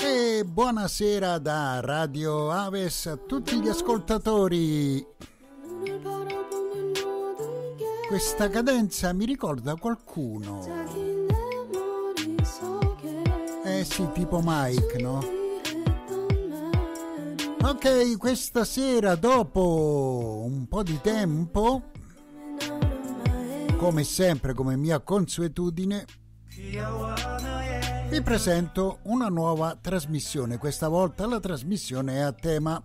E buonasera da Radio Aves a tutti gli ascoltatori. Questa cadenza mi ricorda qualcuno. Eh sì, tipo Mike, no? Ok, questa sera dopo un po' di tempo, come sempre, come mia consuetudine, vi presento una nuova trasmissione. Questa volta la trasmissione è a tema.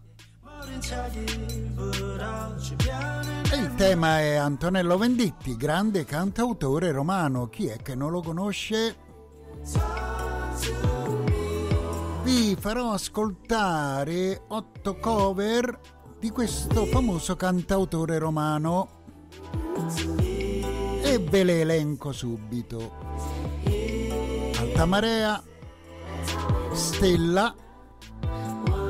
E il tema è Antonello Venditti, grande cantautore romano. Chi è che non lo conosce? Vi farò ascoltare otto cover di questo famoso cantautore romano e ve le elenco subito. Alta Marea, Stella,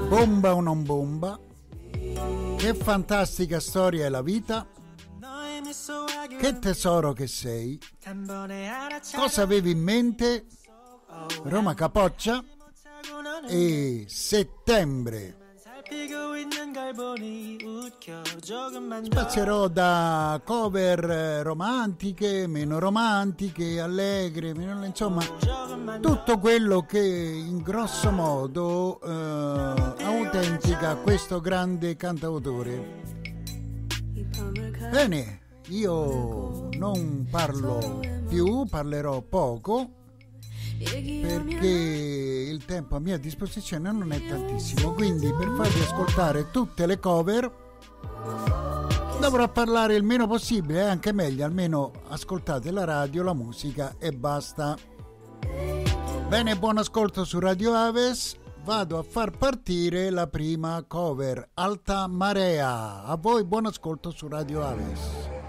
Bomba o non bomba, Che fantastica storia è la vita, Che tesoro che sei, Cosa avevi in mente, Roma Capoccia e Settembre. Spazierò da cover romantiche, meno romantiche, allegre, meno, insomma tutto quello che in grosso modo eh, autentica questo grande cantautore. Bene, io non parlo più, parlerò poco perché il tempo a mia disposizione non è tantissimo, quindi per farvi ascoltare tutte le cover dovrò parlare il meno possibile, è anche meglio, almeno ascoltate la radio, la musica e basta. Bene, buon ascolto su Radio Aves. Vado a far partire la prima cover, Alta Marea. A voi buon ascolto su Radio Aves.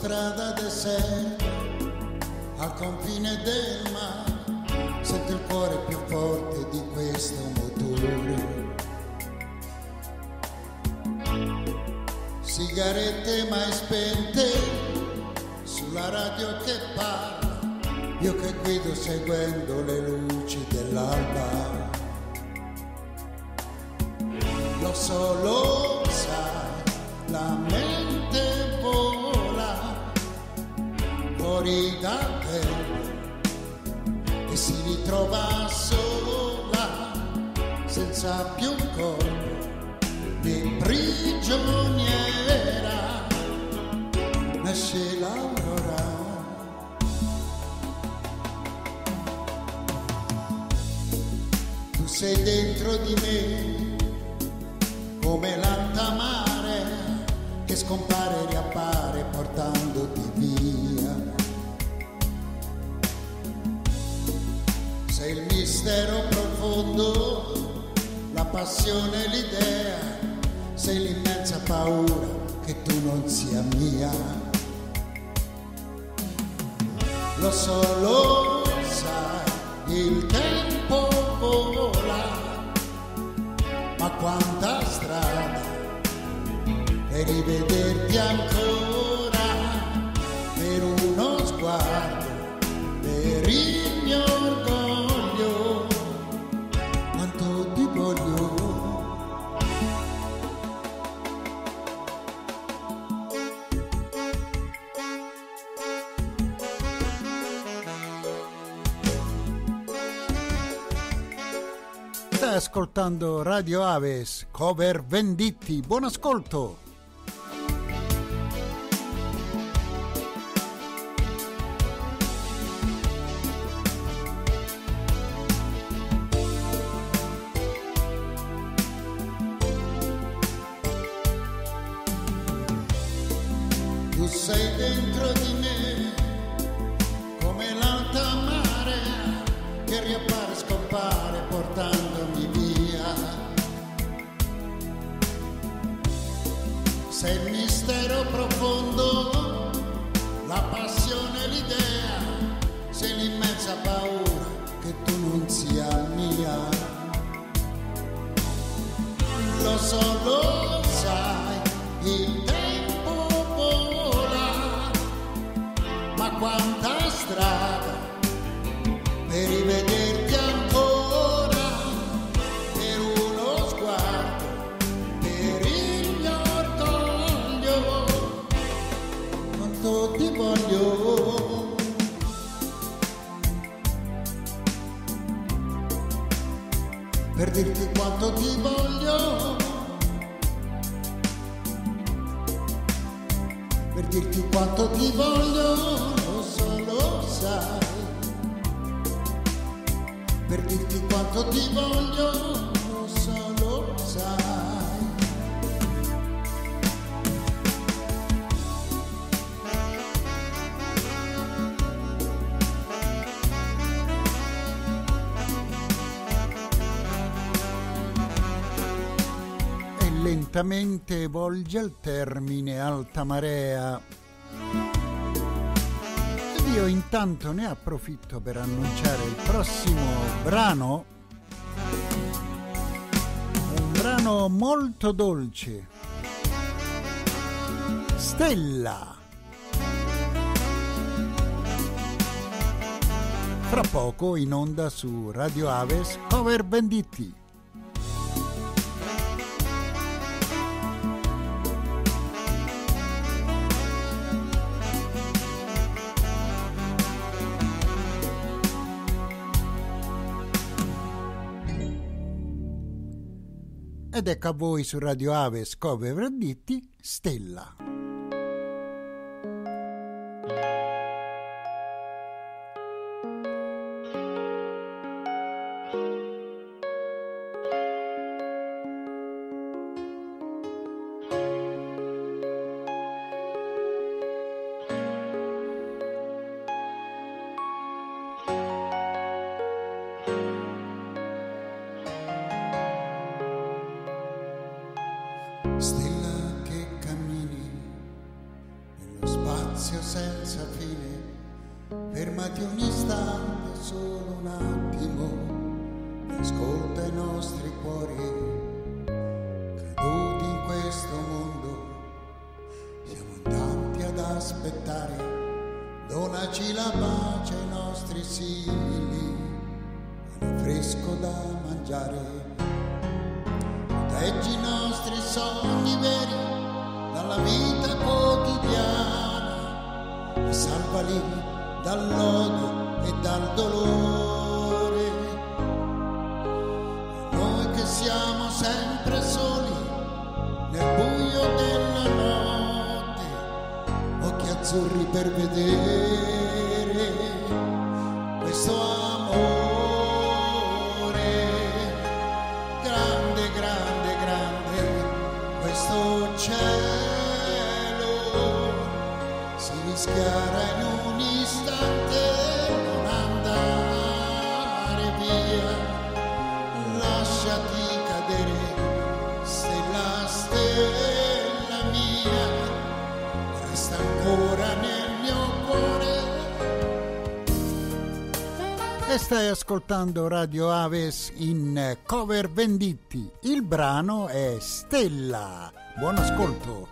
Strada deserta al confine del mare sento il cuore più forte di questo motore. Sigarette mai spente sulla radio che parla. Io che guido seguendo le luci dell'alba. Lo so fuori da te e si ritrova sola senza più un corpo di prigioniera nasce l'aurora. Tu sei dentro di me come l'alta mare che scompare passione, l'idea, sei l'immensa paura che tu non sia mia. Lo so, lo sai, il tempo vola ma quanta strada per rivederti ancora ascoltando Radio Aves, cover Venditti. Buon ascolto! Sei il mistero profondo, la passione, l'idea, sei l'immensa paura che tu non sia mia. Lo so, lo sai, il tempo vola, ma quanta strada per rivederti Per dirti quanto ti voglio, per dirti quanto ti voglio, lo so, lo sai. Per dirti quanto ti voglio, E lentamente volge al termine alta marea. Ed io intanto ne approfitto per annunciare il prossimo brano. Un brano molto dolce. Stella. Fra poco in onda su Radio Aves Cover Venditti. Ed ecco a voi su Radio Aves Cover Venditti Stella. Stella donaci la pace ai nostri simili, fresco da mangiare. Proteggi i nostri sogni veri dalla vita quotidiana e salvali dall'odio e dal dolore. Ascoltando Radio Aves in Cover Venditti. Il brano è Stella. Buon ascolto.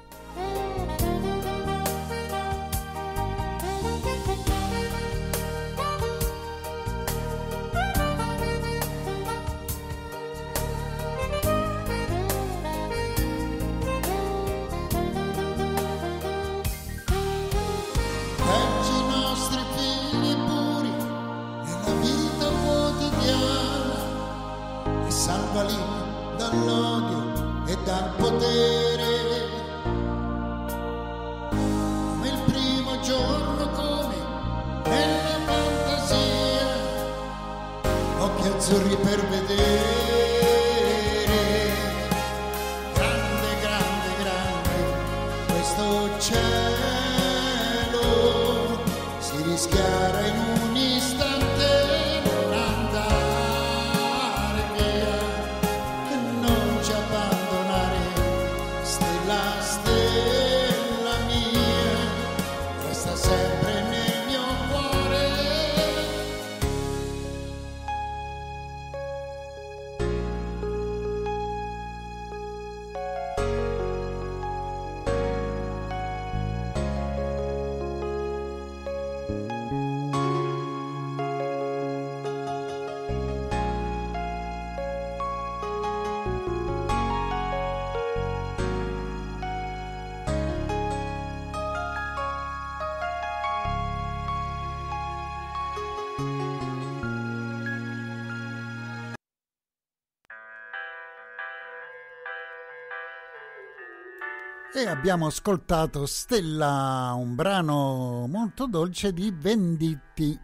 E abbiamo ascoltato Stella, un brano molto dolce di Venditti.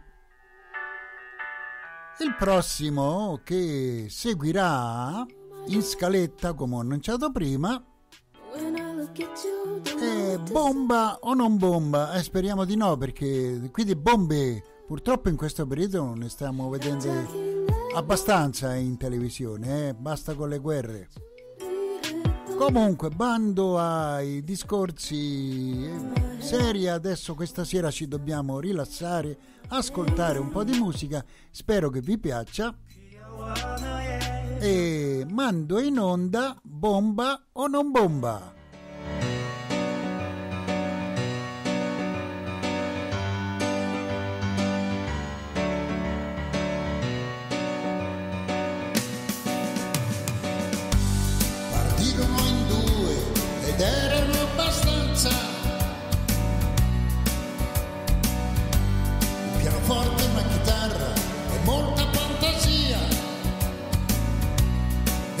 Il prossimo che seguirà in scaletta, come ho annunciato prima, è bomba o non bomba? Eh, speriamo di no, perché qui di bombe purtroppo in questo periodo ne stiamo vedendo abbastanza in televisione, eh? basta con le guerre. Comunque, bando ai discorsi seri, adesso questa sera ci dobbiamo rilassare, ascoltare un po' di musica, spero che vi piaccia. E mando in onda bomba o non bomba.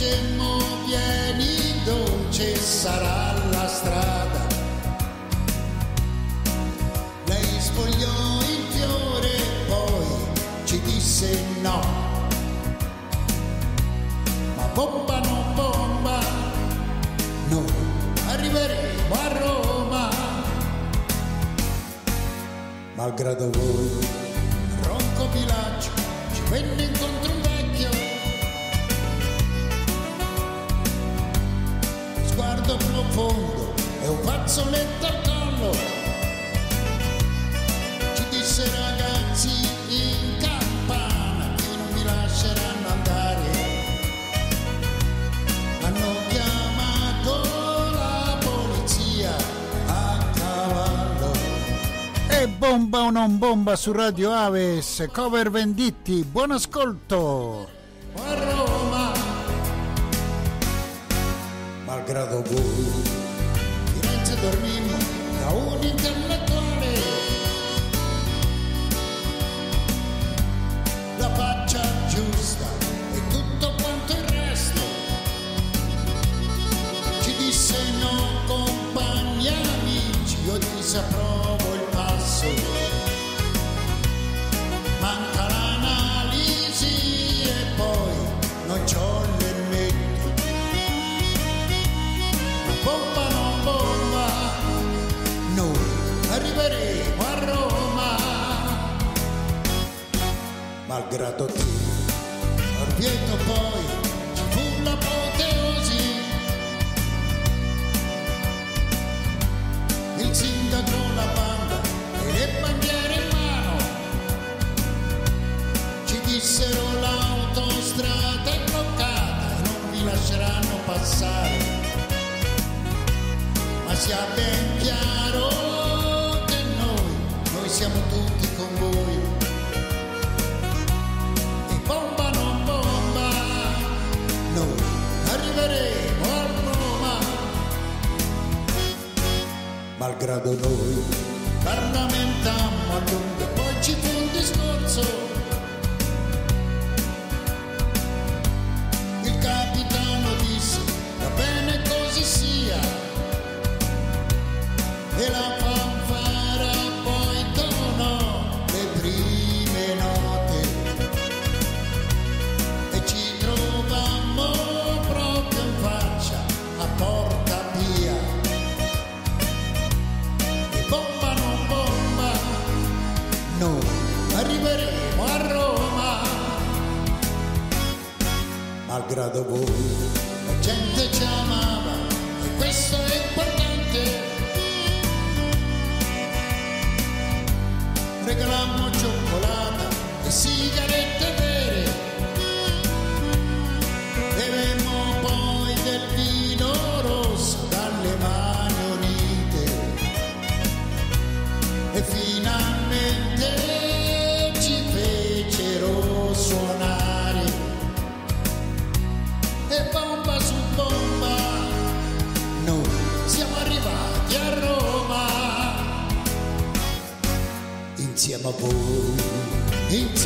dicemmo vieni dolce sarà la strada lei spogliò il fiore poi ci disse no bomba non bomba, noi arriveremo a Roma. Malgrado voi, Ronco Villaggio, ci venne incontro Profondo e un fazzoletto al collo. Ci disse ragazzi in campana che non mi lasceranno andare. hanno chiamato la polizia a cavallo. E bomba o non bomba su Radio Aves, cover Venditti, buon ascolto! A malgrado voi, Firenze dormimmo da un intellettuale. La faccia giusta e tutto quanto il resto. Ci disse no compagni amici, io ti saprovo Malgrado te, Orvieto poi ci fu l'apoteosi. Il sindaco, la banda e le bandiere in mano ci dissero l'autostrada è bloccata e non vi lasceranno passare. Ma sia ben chiaro che noi, noi siamo tutti Malgrado noi parlamentammo a lungo, poi ci fu un discorso. Il capitano disse, va bene così sia. E la aggrada voi. La gente ci amava e questo è importante. Regalammo cioccolata e sigarette Da sabor. Então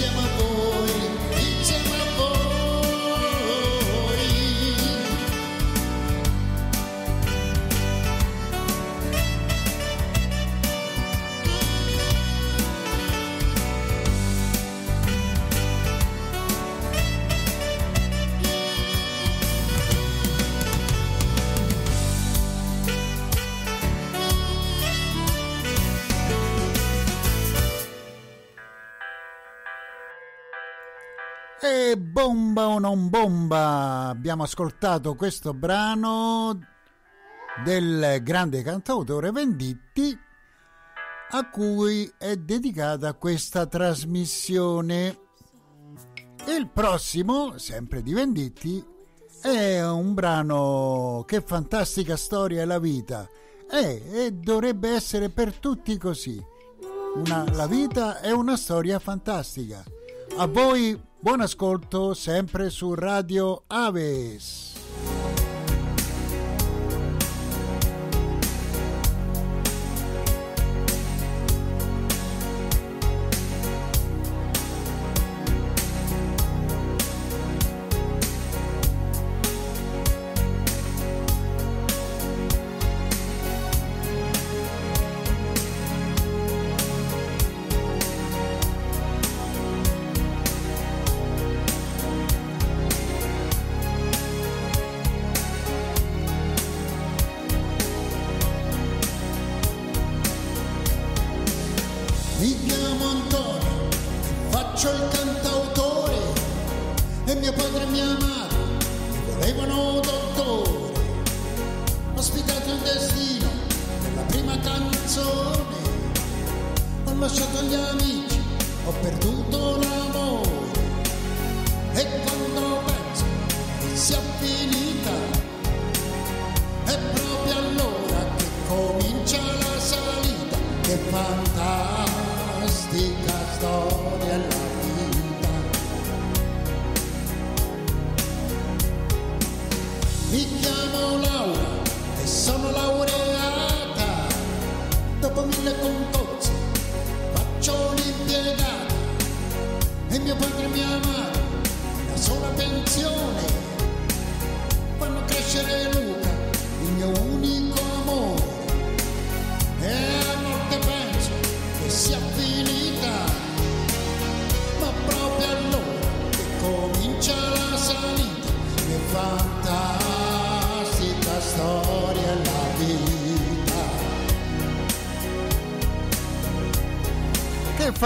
Neon Bomba abbiamo ascoltato questo brano del grande cantautore Venditti a cui è dedicata questa trasmissione. Il prossimo, sempre di Venditti, è un brano che fantastica storia è la vita. È e dovrebbe essere per tutti così. Una, la vita è una storia fantastica. A voi Buon ascolto sempre su Radio Aves.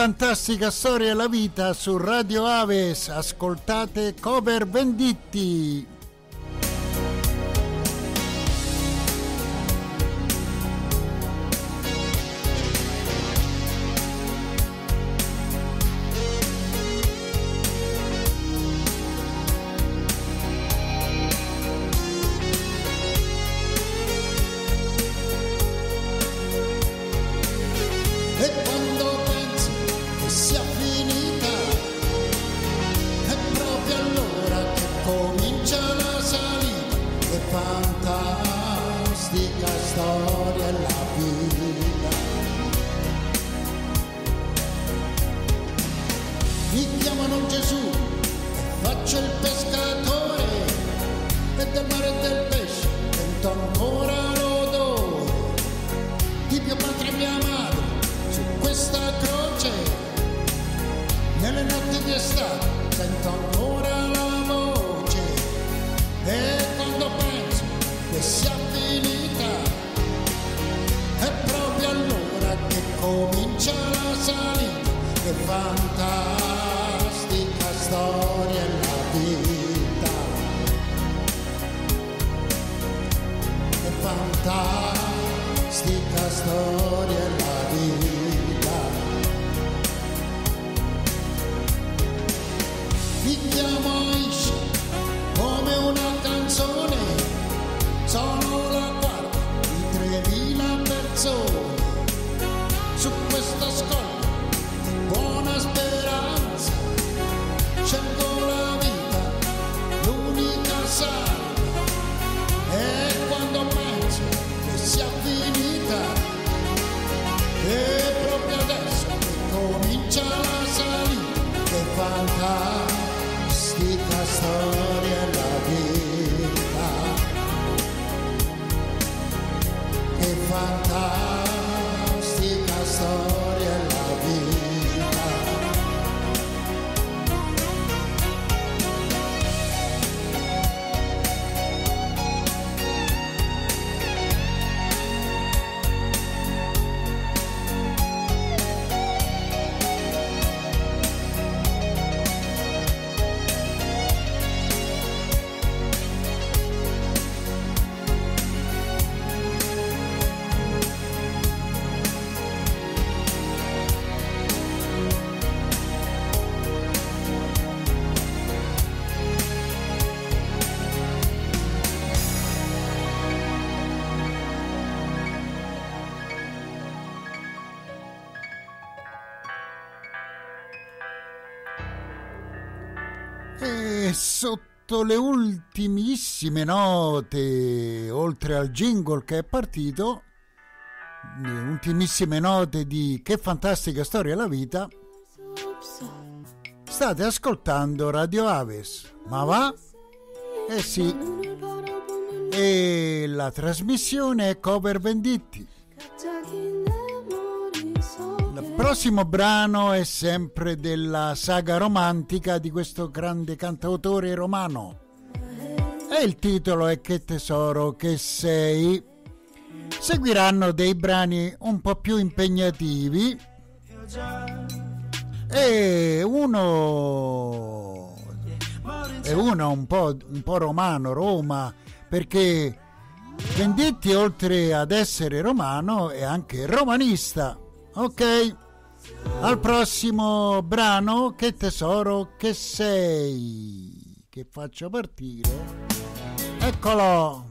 fantastica storia e la vita su Radio Aves. Ascoltate Cover Venditti. Sotto le ultimissime note, oltre al jingle che è partito, le ultimissime note di Che fantastica storia la vita, state ascoltando Radio Aves. Ma va? Eh sì. E la trasmissione è Cover Venditti. Prossimo brano è sempre della saga romantica di questo grande cantautore romano. E il titolo è Che tesoro che sei. Seguiranno dei brani un po' più impegnativi e uno è uno un po', un po' romano, Roma, perché Venditti oltre ad essere romano è anche romanista. Ok, al prossimo brano, che tesoro che sei, che faccio partire. Eccolo.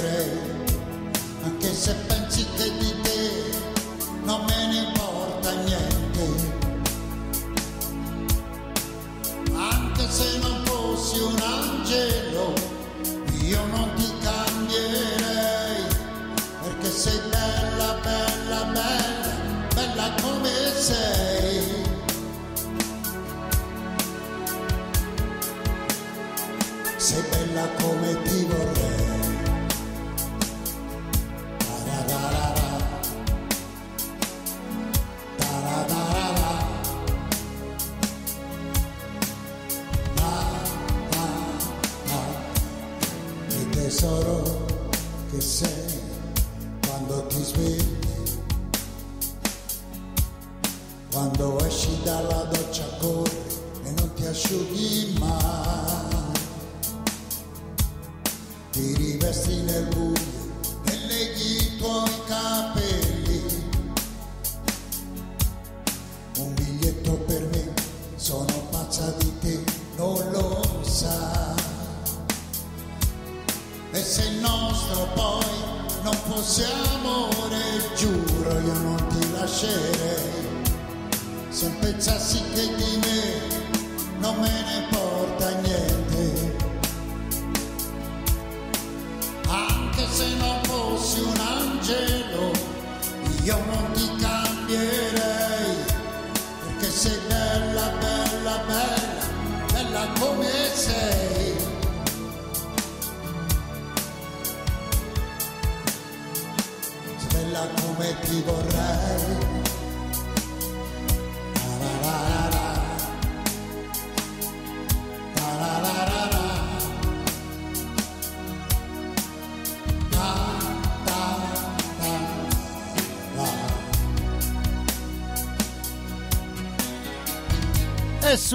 Lascerei, anche se pensi che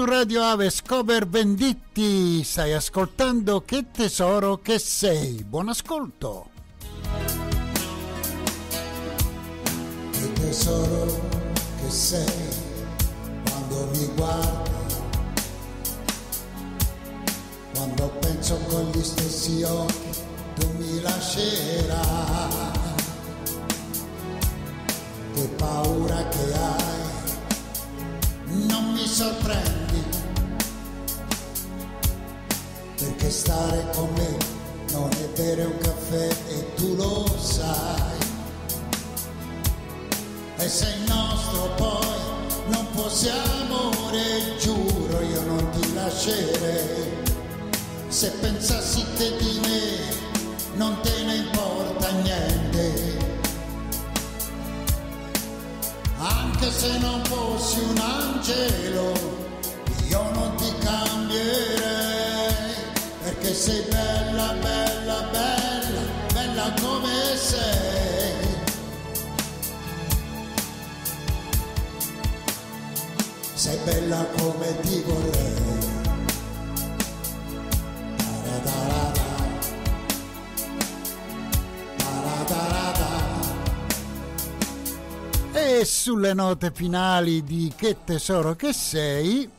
Radio Aves Cover Venditti stai ascoltando Che tesoro che sei. Buon ascolto. Che tesoro che sei quando mi guardi, quando penso con gli stessi occhi tu mi lascerai. Che paura che hai, non mi sorprendi, perché stare con me non è bere un caffè e tu lo sai. E se il nostro poi non fosse amore, giuro io non piacere se pensassi che di me non te ne importa niente. Anche se non fossi un angelo, sei bella, bella, bella, bella come sei. Sei bella come ti vorrei. E sulle note finali di Che tesoro che sei,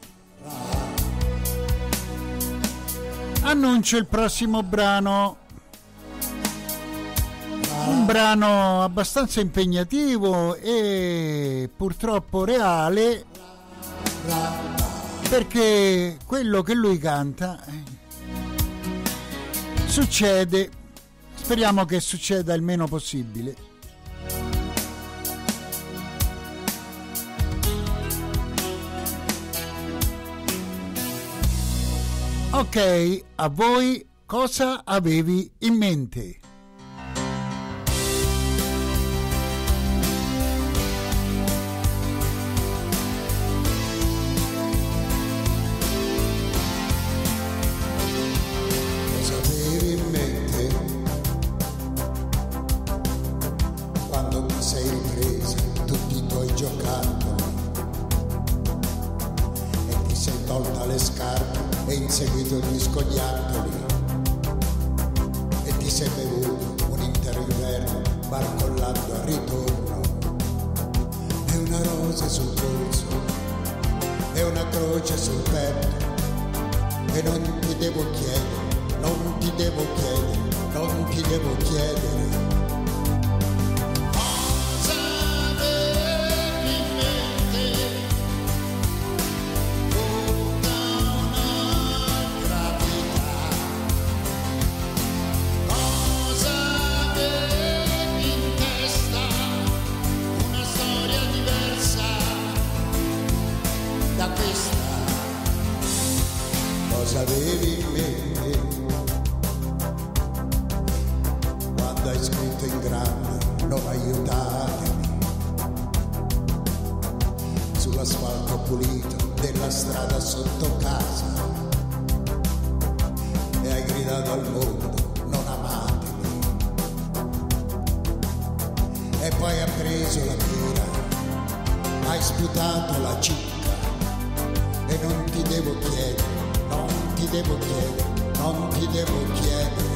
annuncio il prossimo brano. Un brano abbastanza impegnativo e purtroppo reale perché quello che lui canta eh, succede, speriamo che succeda il meno possibile. Ok, a voi cosa avevi in mente? Sull'asfalto pulito della strada sotto casa. E hai gridato al mondo non amatemi e poi hai preso la tira hai sputato la cicca. E non ti devo chiedere, non ti devo chiedere, non ti devo chiedere.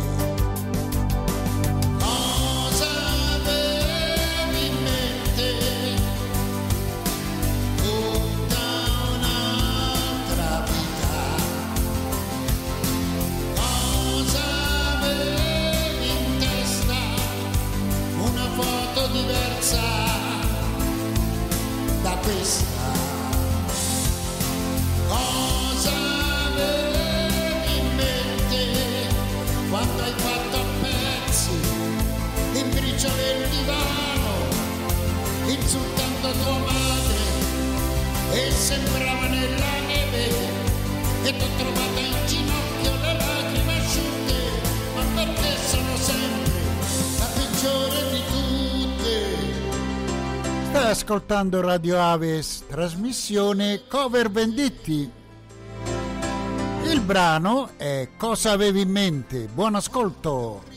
Ascoltando Radio Aves, trasmissione Cover Venditti. Il brano è Cosa avevi in mente? Buon ascolto!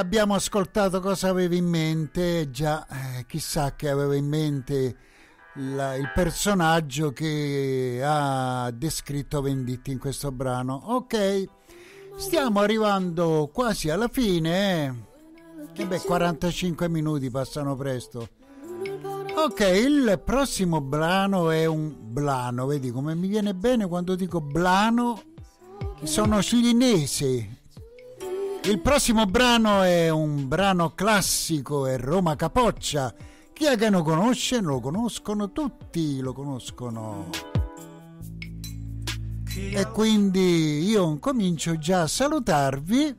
Abbiamo ascoltato cosa aveva in mente, già eh, chissà che aveva in mente la, il personaggio che ha descritto Venditti in questo brano. Ok, stiamo arrivando quasi alla fine. Eh. E beh, 45 minuti passano presto. Ok, il prossimo brano è un blano, vedi come mi viene bene quando dico blano, sono cilinese, il prossimo brano è un brano classico, è Roma Capoccia. Chi è che non conosce? Lo conoscono tutti, lo conoscono. E quindi io comincio già a salutarvi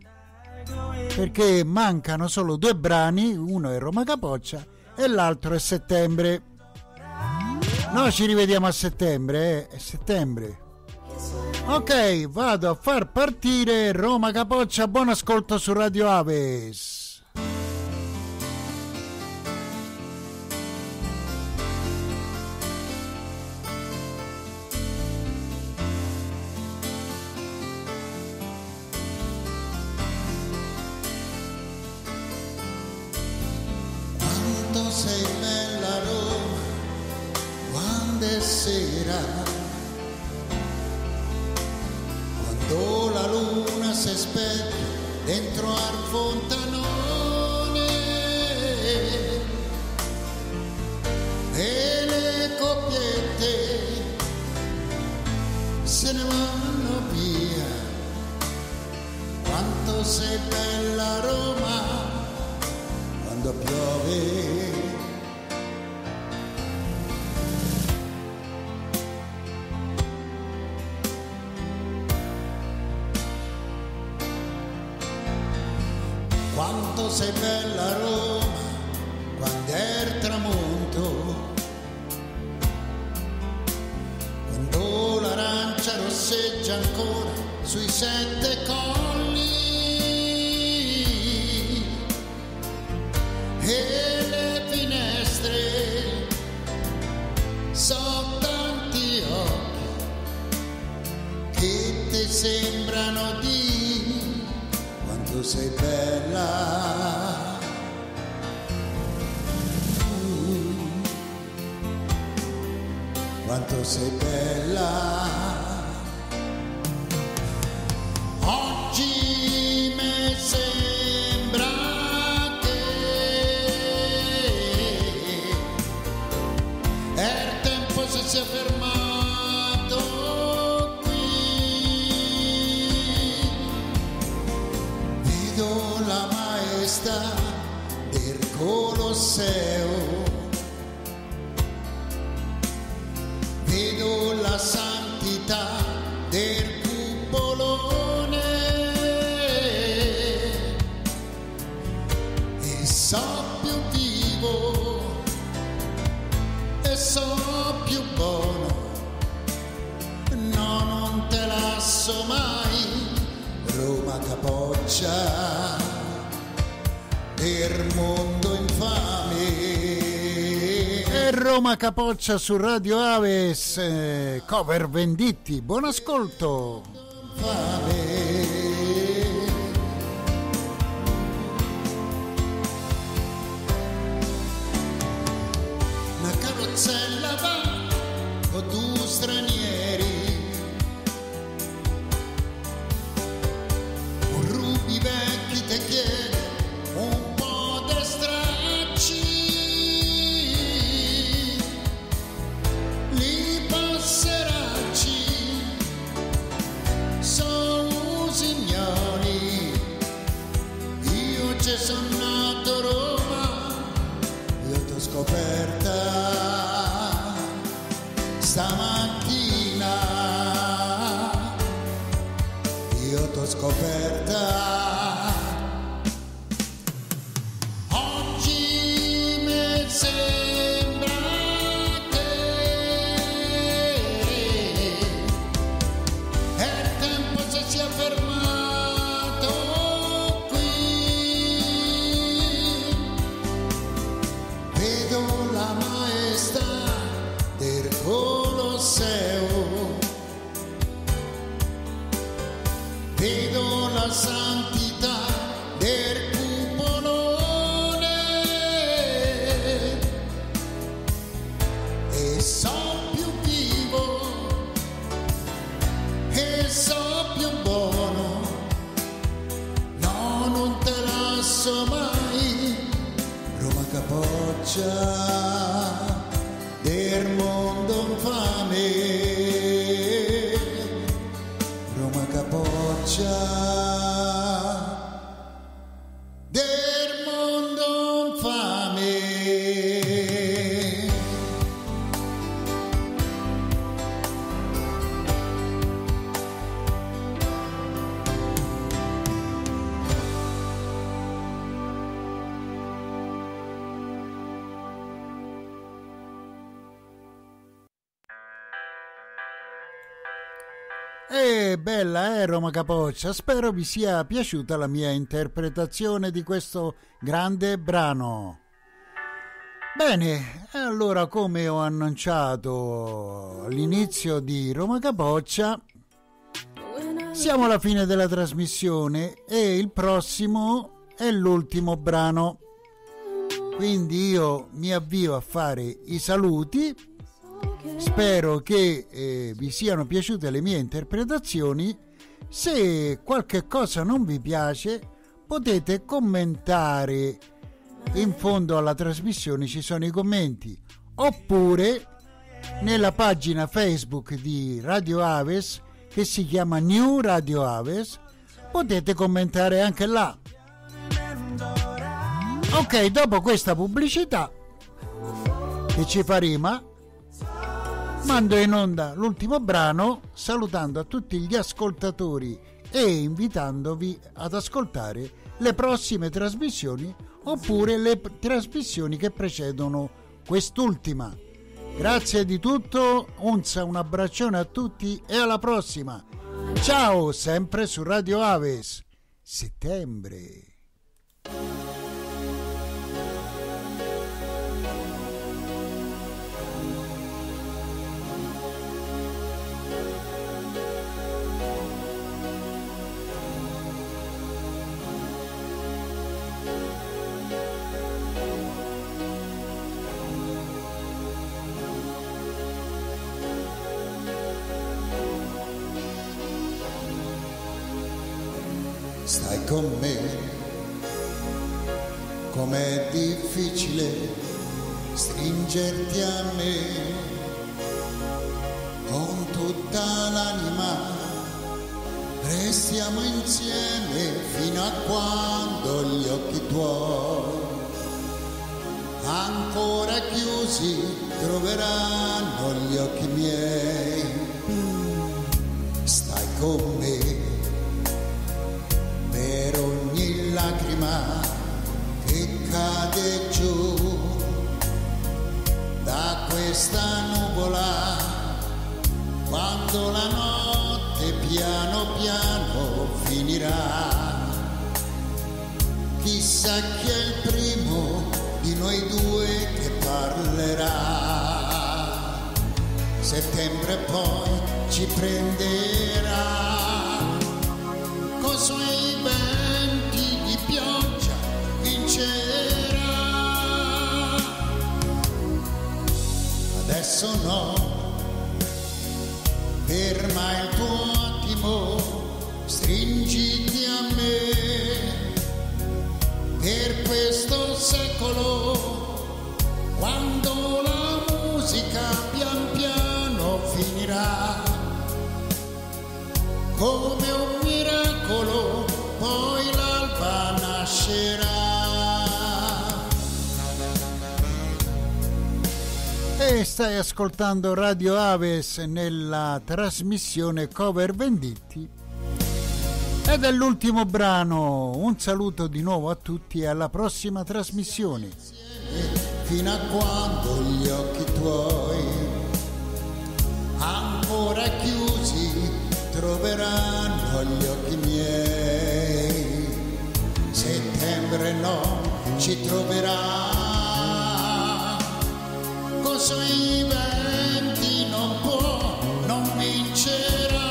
perché mancano solo due brani, uno è Roma Capoccia e l'altro è Settembre. No, ci rivediamo a settembre, eh? è settembre. Ok, vado a far partire Roma Capoccia. Buon ascolto su Radio Aves. Se ne vanno via. Quanto sei bella Roma quando piove. Quanto sei bella Roma Colosseo vedo la santità del cupolone e so più vivo e so più buono. No non te lasso mai Roma capoccia del mondo Roma Capoccia su Radio Aves, eh, cover Venditti. Buon ascolto. Io t'ho scoperta bella, eh, Roma Capoccia? Spero vi sia piaciuta la mia interpretazione di questo grande brano. Bene, allora come ho annunciato all'inizio di Roma Capoccia, siamo alla fine della trasmissione e il prossimo è l'ultimo brano. Quindi io mi avvio a fare i saluti Spero che eh, vi siano piaciute le mie interpretazioni. Se qualche cosa non vi piace, potete commentare. In fondo alla trasmissione ci sono i commenti. Oppure nella pagina Facebook di Radio Aves, che si chiama New Radio Aves, potete commentare anche là. Ok, dopo questa pubblicità che ci fa rima, mando in onda l'ultimo brano salutando a tutti gli ascoltatori e invitandovi ad ascoltare le prossime trasmissioni oppure le trasmissioni che precedono quest'ultima. Grazie di tutto, un, un abbraccione a tutti e alla prossima. Ciao, sempre su Radio Aves. Settembre. Con me. Com'è difficile stringerti a me con tutta l'anima. Restiamo insieme fino a quando gli occhi tuoi ancora chiusi troveranno gli occhi miei. Stai con me lacrima che cade giù da questa nuvola quando la notte piano piano finirà. Chissà chi è il primo di noi due che parlerà. Settembre poi ci prenderà con Adesso no, ferma il tuo attimo, stringiti a me per questo secolo, quando la musica pian piano finirà come un miracolo, poi l'alba nascerà. E stai ascoltando Radio Aves nella trasmissione Cover Venditti. Ed è l'ultimo brano. Un saluto di nuovo a tutti e alla prossima trasmissione. Fino a quando gli occhi tuoi ancora chiusi troveranno gli occhi miei. Settembre no, ci troverà. Suoi venti non può, non vincerà.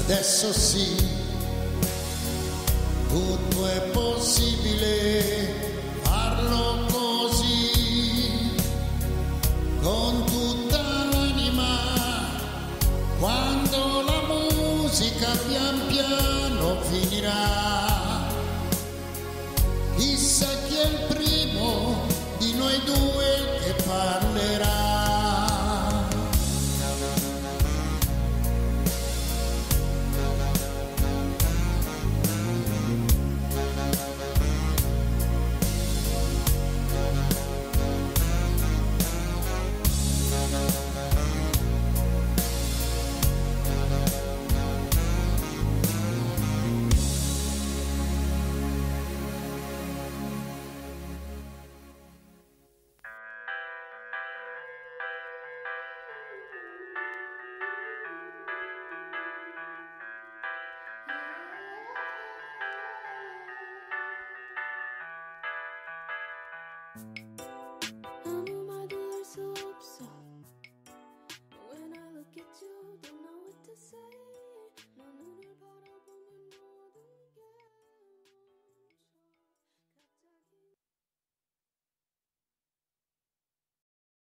Adesso sì, tutto è possibile farlo così, con tutta quando la musica pian piano finirà,